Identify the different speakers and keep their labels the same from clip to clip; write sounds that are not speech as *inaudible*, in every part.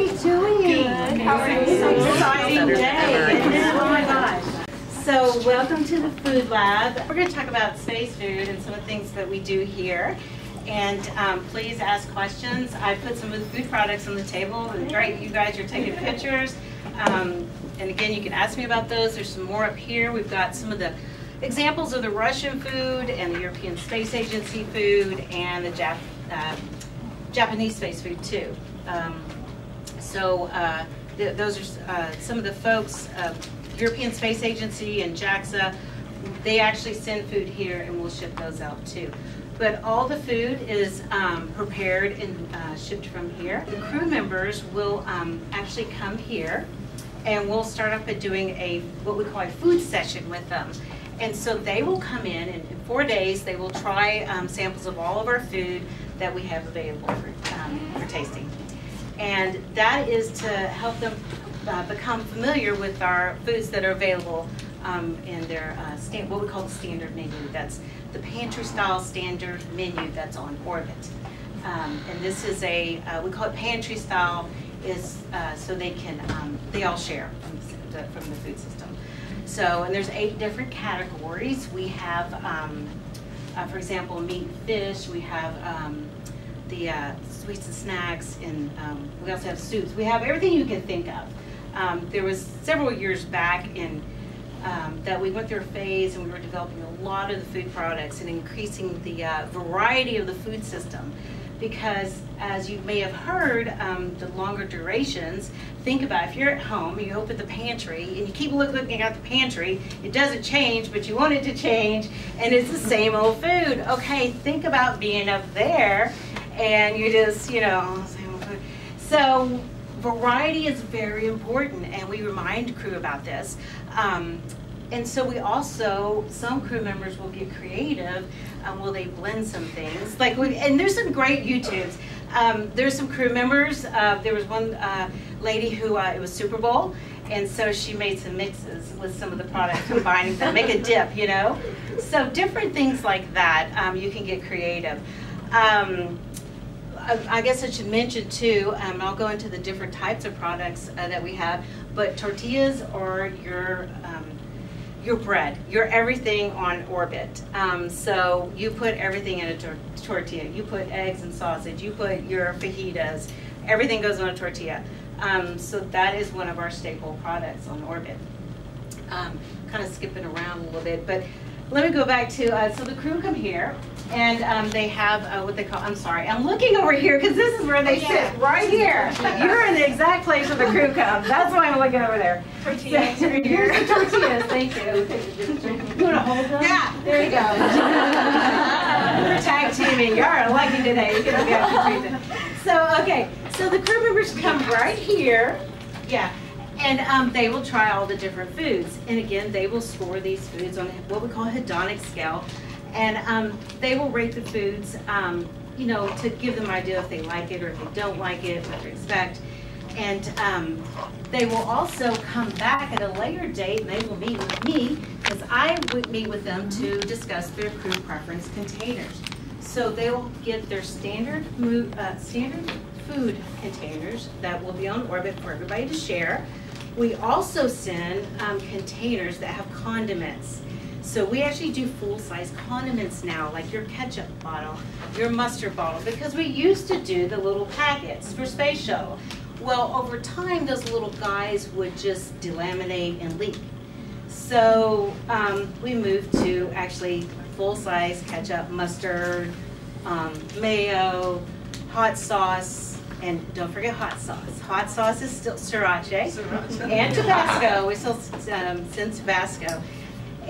Speaker 1: everybody doing?
Speaker 2: Good. How are you?
Speaker 1: Exciting day. Oh my gosh. So welcome to the Food Lab. We're going to talk about space food and some of the things that we do here. And um, please ask questions. I put some of the food products on the table. And great, you guys are taking pictures. Um, and again, you can ask me about those. There's some more up here. We've got some of the examples of the Russian food and the European Space Agency food and the Jap uh, Japanese space food too. Um, so uh, th those are uh, some of the folks, uh, European Space Agency and JAXA, they actually send food here and we'll ship those out too. But all the food is um, prepared and uh, shipped from here. The crew members will um, actually come here and we'll start off by doing a what we call a food session with them. And so they will come in and in four days they will try um, samples of all of our food that we have available for, um, for tasting. And that is to help them uh, become familiar with our foods that are available um, in their uh, stand, what we call the standard menu. That's the pantry style standard menu that's on Orbit. Um, and this is a, uh, we call it pantry style, is uh, so they can, um, they all share from the, from the food system. So, and there's eight different categories. We have, um, uh, for example, meat fish. We have um, the uh, sweets and snacks, and um, we also have soups. We have everything you can think of. Um, there was several years back in um, that we went through a phase and we were developing a lot of the food products and increasing the uh, variety of the food system because as you may have heard, um, the longer durations, think about if you're at home you open the pantry and you keep looking at the pantry, it doesn't change, but you want it to change and it's the same old food. Okay, think about being up there and you just, you know. So variety is very important and we remind crew about this. Um, and so we also, some crew members will get creative. Um, will they blend some things? Like, we, and there's some great YouTubes. Um, there's some crew members. Uh, there was one uh, lady who uh, it was Super Bowl, and so she made some mixes with some of the products, combining them, make a dip, you know. So different things like that. Um, you can get creative. Um, I guess I should mention too, um, I'll go into the different types of products uh, that we have, but tortillas are your um, your bread, your everything on orbit. Um, so you put everything in a tor tortilla. You put eggs and sausage. You put your fajitas. Everything goes on a tortilla. Um, so that is one of our staple products on orbit. Um, kind of skipping around a little bit, but let me go back to, uh, so the crew come here, and um, they have uh, what they call, I'm sorry, I'm looking over here because this is where they sit, right here. You're in the exact place where the crew comes. That's why I'm looking over there.
Speaker 2: Tortillas
Speaker 1: so, *laughs* Here's the tortillas, thank you. You want to hold them?
Speaker 2: Yeah.
Speaker 1: There you go. *laughs* We're tag teaming. You are lucky today. You can get So, okay, so the crew members come right here. Yeah. And um, they will try all the different foods. And again, they will score these foods on what we call a hedonic scale. And um, they will rate the foods, um, you know, to give them an idea if they like it or if they don't like it, what to expect. And um, they will also come back at a later date and they will meet with me because I would meet with them to discuss their crew preference containers. So they will get their standard, uh, standard food containers that will be on orbit for everybody to share. We also send um, containers that have condiments. So we actually do full-size condiments now, like your ketchup bottle, your mustard bottle, because we used to do the little packets for Space Shuttle. Well, over time, those little guys would just delaminate and leak. So um, we moved to actually full-size ketchup, mustard, um, mayo, hot sauce, and don't forget hot sauce. Hot sauce is still sriracha, sriracha. and Tabasco. We still um, send Tabasco.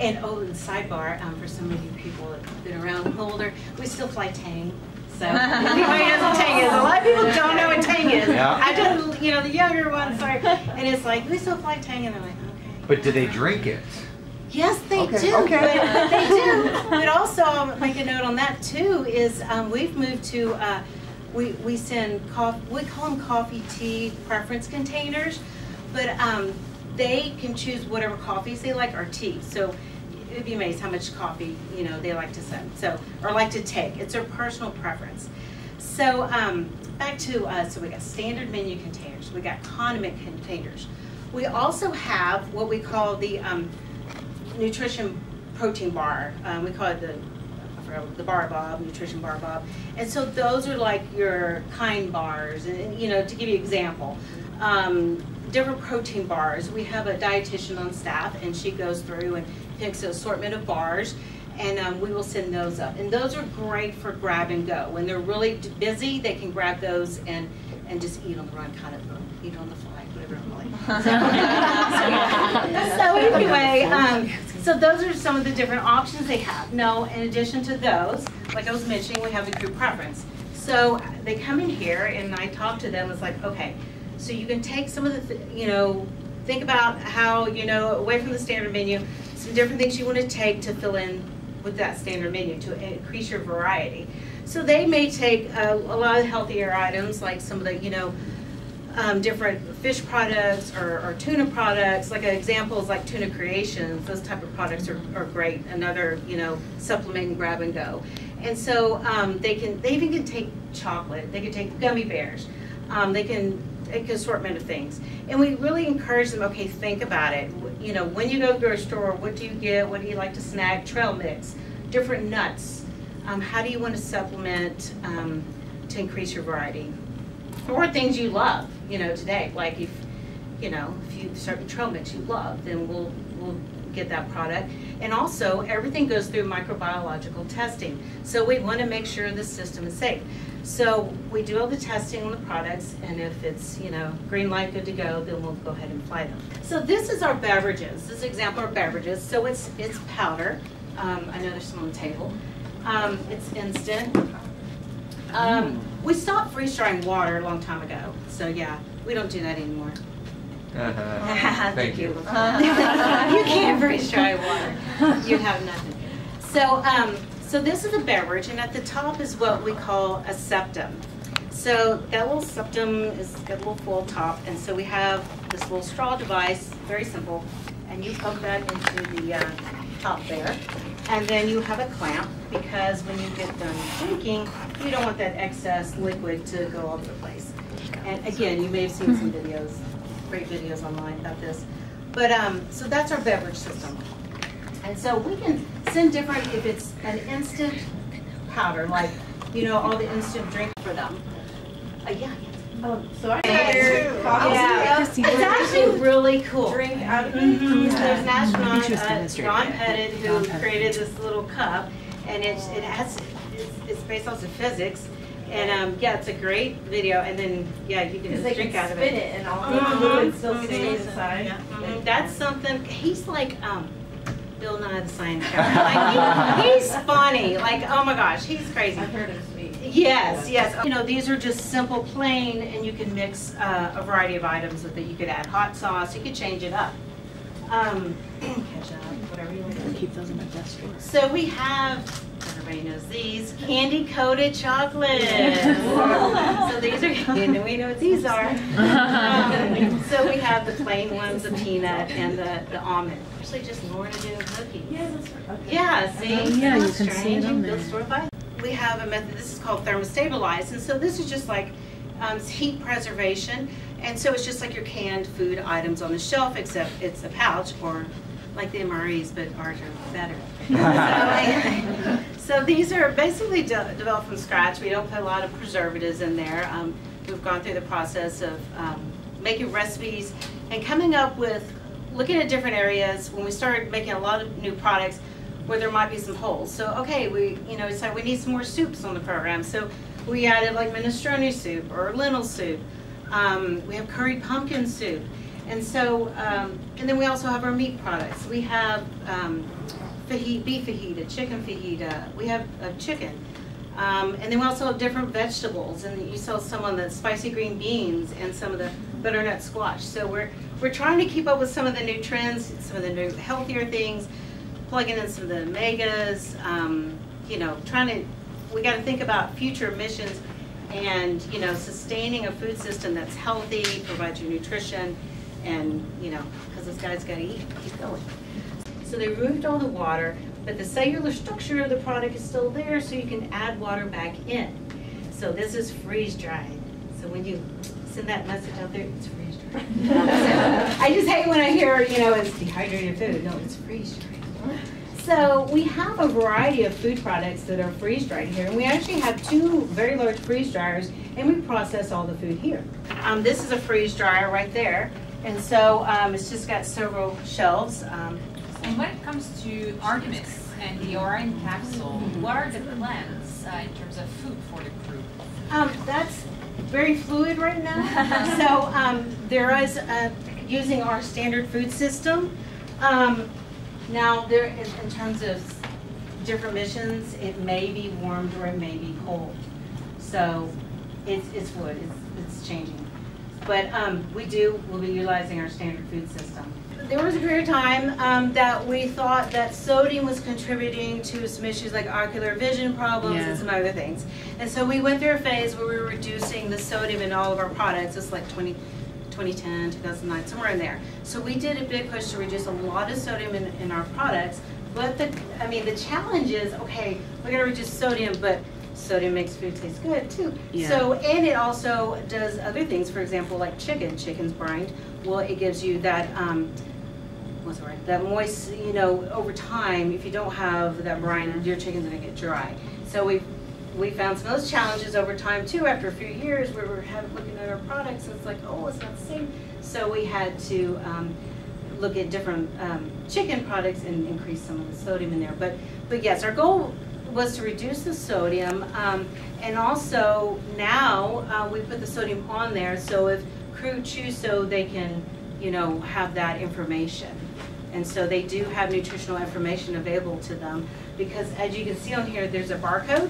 Speaker 1: And oh, and sidebar, um, for some of you people that have been around older, we still fly Tang. So *laughs* anybody knows what Tang is. A lot of people don't know what Tang is. Yeah. I just, you know, the younger ones are, and it's like, we still fly Tang, and I'm like, okay.
Speaker 3: But do they drink it?
Speaker 1: Yes, they okay. do. Okay. But they do. But also, I'll make a note on that too, is um, we've moved to, uh, we, we send coffee, we call them coffee tea preference containers, but um, they can choose whatever coffees they like or tea. So it'd be amazed how much coffee you know they like to send. So or like to take. It's their personal preference. So um, back to, uh, so we got standard menu containers, we got condiment containers. We also have what we call the um, nutrition protein bar. Um, we call it the the bar bob, nutrition bar bob. And so those are like your kind bars, and you know, to give you an example, um, different protein bars. We have a dietitian on staff, and she goes through and picks an assortment of bars, and um, we will send those up. And those are great for grab and go. When they're really busy, they can grab those and and just eat on the run, kind of eat on the fly, whatever I'm like. *laughs* so anyway, um, so those are some of the different options they have. Now, in addition to those, like I was mentioning, we have the group preference. So they come in here and I talk to them, it's like, okay, so you can take some of the, th- you know, think about how, you know, away from the standard menu, some different things you want to take to fill in with that standard menu to increase your variety. So they may take a, a lot of healthier items like some of the, you know, um, different fish products or, or tuna products. Like examples like tuna creations. Those type of products are, are great. Another, you know, supplement and grab and go. And so um, they can, they even can take chocolate. They can take gummy bears. Um, they can an assortment of things. And we really encourage them, okay, think about it. You know, when you go to a store, what do you get? What do you like to snack? Trail mix, different nuts. Um, how do you want to supplement um, to increase your variety? Or things you love, you know, today. Like if, you know, if you certain trail mix you love, then we'll we'll get that product. And also, everything goes through microbiological testing. So we want to make sure the system is safe. So we do all the testing on the products, and if it's, you know, green light, good to go, then we'll go ahead and fly them. So this is our beverages. This is an example of beverages. So it's it's powder. Um, I know there's some on the table. Um, it's instant. Um, we stopped freeze drying water a long time ago. So yeah, we don't do that anymore.
Speaker 2: Uh-huh. *laughs* Thank you.
Speaker 1: you can't freeze dry water. You have nothing. So, um, so this is a beverage, and at the top is what we call a septum. So that little septum is got a little full top, and so we have this little straw device, very simple, and you poke that into the uh, top there, and then you have a clamp because when you get done drinking, you don't want that excess liquid to go all over the place. And again, you may have seen some videos, great videos online about this. But um, so that's our beverage system. And so we can send different, if it's an instant powder, like, you know, all the instant drink for them. Uh, yeah.
Speaker 3: Oh, so I
Speaker 1: Yeah, it's actually really cool.
Speaker 3: drink out of it.
Speaker 1: Mhm. There's an astronaut,
Speaker 4: Interest
Speaker 1: uh. Don Pettit, who
Speaker 4: Don
Speaker 1: created this little cup, and it's, it has, it's, it's based off of physics. And, um, yeah, it's a great video, and then, yeah, you can
Speaker 3: Because
Speaker 1: just
Speaker 3: they
Speaker 1: drink
Speaker 3: can
Speaker 1: out of
Speaker 3: spin
Speaker 1: it.
Speaker 3: it and all
Speaker 1: Mhm.
Speaker 3: the fluid still
Speaker 1: Mhm.
Speaker 3: stays inside.
Speaker 1: Yeah, mhm. That's something, he's like, um, Bill Nye the Science Guy. Like, he- he's funny, like, oh my gosh, he's crazy.
Speaker 3: I've heard him speak.
Speaker 1: Yes, yes. You know, these are just simple, plain, and you can mix uh, a variety of items with it. You could add hot sauce, you could change it up. Um, ketchup, whatever you want to
Speaker 4: Keep those in my desk drawer.
Speaker 1: So we have, everybody knows these, candy coated chocolates. *laughs* So these are, *laughs* and we know what these are. Um, So we have the plain ones, the peanut and the, the almond. Actually, just Lorna Doone cookies.
Speaker 3: Yeah, that's right. Okay.
Speaker 1: Yeah, see?
Speaker 4: Oh, yeah, you
Speaker 1: That's
Speaker 4: can see
Speaker 1: strange.
Speaker 4: it on there.
Speaker 1: We have a method, this is called thermostabilized, and so this is just like um, heat preservation. And so it's just like your canned food items on the shelf, except it's a pouch or like the MREs, but ours are better. *laughs* So, *laughs* so these are basically de- developed from scratch. We don't put a lot of preservatives in there. Um, we've gone through the process of um, making recipes and coming up with looking at different areas when we started making a lot of new products where there might be some holes. So okay, we you know decided we need some more soups on the program. So we added like minestrone soup or lentil soup. Um, we have curried pumpkin soup. And so, um, and then we also have our meat products. We have um, fajita, beef fajita, chicken fajita. We have chicken. Um, and then we also have different vegetables. And you saw some of the spicy green beans and some of the butternut squash. So we're, we're trying to keep up with some of the new trends, some of the new healthier things, plugging in some of the omegas, um, you know, trying to, we got to think about future missions and, you know, sustaining a food system that's healthy, provides you nutrition, and, you know, because this guy's got to eat, keep going. So they removed all the water, but the cellular structure of the product is still there, so you can add water back in. So this is freeze dried. So when you send that message out there, it's freeze dried. *laughs* I just hate when I hear, you know, it's dehydrated food. No, it's freeze dried. So we have a variety of food products that are freeze dried here, and we actually have two very large freeze dryers, and we process all the food here. Um, this is a freeze dryer right there, and so um, it's just got several shelves. Um,
Speaker 4: And when it comes to Artemis and the Orion capsule, what are the plans uh, in terms of food for the crew?
Speaker 1: Um, that's very fluid right now. *laughs* so um, there is uh, using our standard food system. Now there, in, in terms of different missions, it may be warmed or it may be cold. So it's, it's fluid. It's, it's changing. But um, we do. We'll be utilizing our standard food system. There was a period of time um, that we thought that sodium was contributing to some issues like ocular vision problems
Speaker 5: Yeah.
Speaker 1: and some other things. And so we went through a phase where we were reducing the sodium in all of our products. It's like 20, 2010, 2009, somewhere in there. So we did a big push to reduce a lot of sodium in, in our products. But the, I mean, the challenge is, okay, we're gonna reduce sodium, but sodium makes food taste good too.
Speaker 5: Yeah.
Speaker 1: So, and it also does other things, for example, like chicken, chicken's brined. Well, it gives you that, um, what's the word, that moist, you know, over time, if you don't have that brine, your chicken's gonna get dry. So we, we found some of those challenges over time too, after a few years, we were looking at our products, and it's like, oh, it's not the same. So we had to, um, look at different, um, chicken products and increase some of the sodium in there. But, but yes, our goal was to reduce the sodium, um, and also now, uh, we put the sodium on there, so if crew choose so, they can, you know, have that information. And so they do have nutritional information available to them, because as you can see on here, there's a barcode.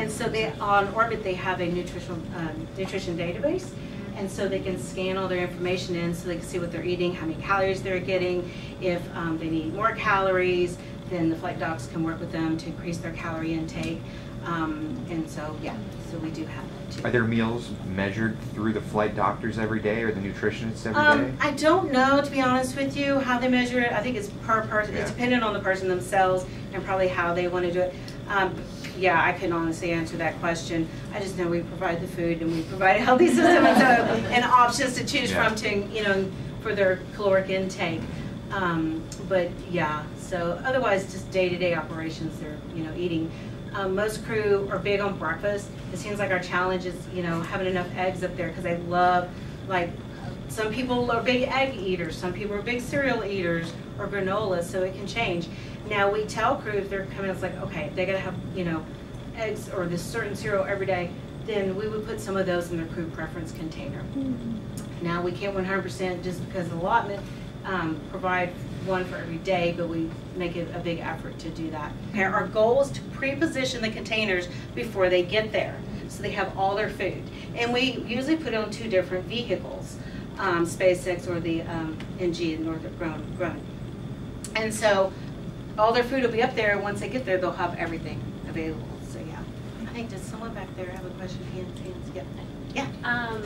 Speaker 1: And so they, on Orbit, they have a nutritional, um, nutrition database. And so they can scan all their information in, so they can see what they're eating, how many calories they're getting. If um, they need more calories, then the flight docs can work with them to increase their calorie intake. Um, And so, yeah, so we do have that.
Speaker 2: Are their meals measured through the flight doctors every day or the nutritionists every
Speaker 1: Um,
Speaker 2: day?
Speaker 1: I don't know, to be honest with you, how they measure it. I think it's per person, it's dependent on the person themselves and probably how they want to do it. Um, yeah, I can't honestly answer that question. I just know we provide the food and we provide a healthy system and so, *laughs* and options to choose
Speaker 2: Yeah.
Speaker 1: from to, you know, for their caloric intake. Um, but yeah, so otherwise, just day-to-day operations, they're, you know, eating. Um, most crew are big on breakfast. It seems like our challenge is, you know, having enough eggs up there because I love, like, some people are big egg eaters, some people are big cereal eaters or granola, so it can change. Now we tell crew if they're coming, it's like, okay, they gotta have, you know, eggs or this certain cereal every day, then we would put some of those in their crew preference container. Now, we can't one hundred percent just because of allotment, um, provide one for every day, but we make it a big effort to do that. Okay, Our goal is to pre-position the containers before they get there, so they have all their food. And we usually put it on two different vehicles, um, SpaceX or the, um, NG, Northrop Grumman. Grumman. And so, all their food will be up there, and once they get there, they'll have everything available, so yeah. I think, does someone back there have a question? Hands, hands, yeah. Yeah.
Speaker 6: Um,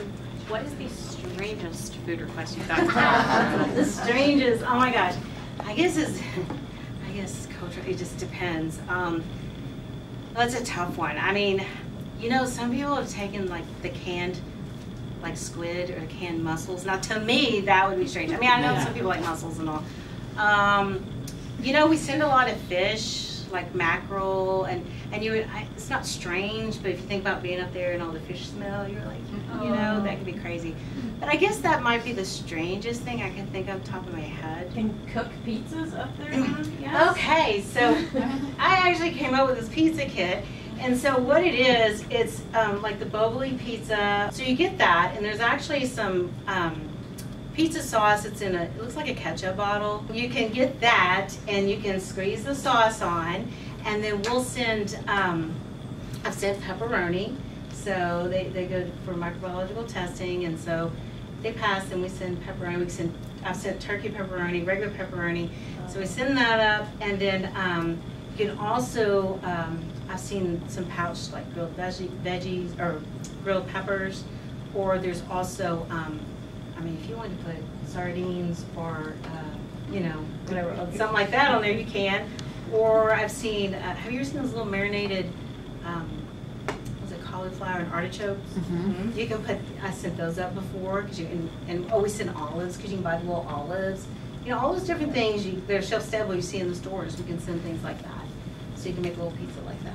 Speaker 6: what is the strangest food request you've gotten? *laughs*
Speaker 1: the strangest, oh my gosh. I guess it's, I guess culture, it just depends. Um, that's a tough one. I mean, you know, some people have taken like the canned, like squid or canned mussels. Now, to me, that would be strange. I mean, I know some people like mussels and all. Um, you know, we send a lot of fish, like mackerel, and and you would. I, it's not strange, but if you think about being up there and all the fish smell, you're like, you know, that could be crazy. But I guess that might be the strangest thing I can think of top of my head.
Speaker 3: Can cook pizzas up there? *clears throat* Yes.
Speaker 1: Okay, so *laughs* I actually came up with this pizza kit. And so what it is, it's um, like the Boboli pizza. So you get that, and there's actually some um, pizza sauce. It's in a, it looks like a ketchup bottle. You can get that, and you can squeeze the sauce on, and then we'll send, um, I've sent pepperoni. So they, they go for microbiological testing, and so they pass, and we send pepperoni. We send, I've sent turkey pepperoni, regular pepperoni. So we send that up, and then um, you can also, um, I've seen some pouch like grilled veggie, veggies or grilled peppers, or there's also, um, mean, if you want to put sardines or, uh, you know, whatever, something like that on there, you can. Or I've seen, uh, have you ever seen those little marinated, um, what's it cauliflower and artichokes.
Speaker 5: Mm-hmm.
Speaker 1: You can put, I sent those up before, because you, and, and always send olives, because you can buy the little olives. You know, all those different things, you, they're shelf stable you see in the stores, you can send things like that. So you can make a little pizza like that.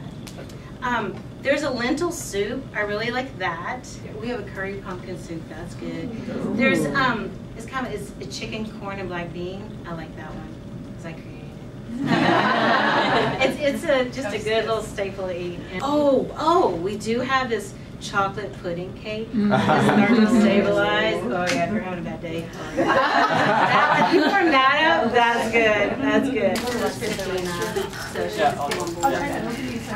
Speaker 1: Um, there's a lentil soup, I really like that. We have a curry pumpkin soup, that's good. There's, um, it's kind of, it's a chicken, corn, and black bean, I like that one, because I created it. It's, it's a, just a good little staple to eat. And- Oh, oh, we do have this chocolate pudding cake. It's starting to *laughs* stabilize. Oh yeah, if you're having a bad day. That one, You warm that up, that's good, that's good. *laughs* So